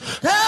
Hey!